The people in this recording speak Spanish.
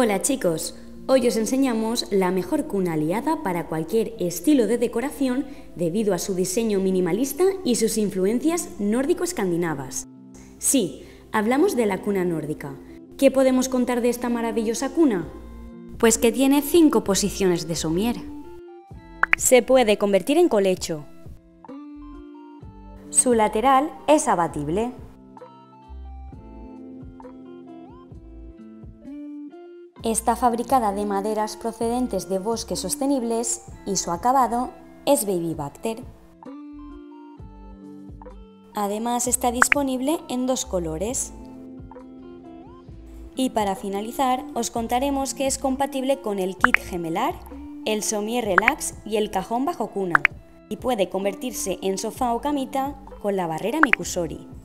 Hola chicos, hoy os enseñamos la mejor cuna aliada para cualquier estilo de decoración debido a su diseño minimalista y sus influencias nórdico-escandinavas. Sí, hablamos de la cuna nórdica. ¿Qué podemos contar de esta maravillosa cuna? Pues que tiene cinco posiciones de somier. Se puede convertir en colecho. Su lateral es abatible. Está fabricada de maderas procedentes de bosques sostenibles y su acabado es Baby Bacter. Además está disponible en dos colores. Y para finalizar os contaremos que es compatible con el kit gemelar, el somier relax y el cajón bajo cuna y puede convertirse en sofá o camita con la barrera Mikusori.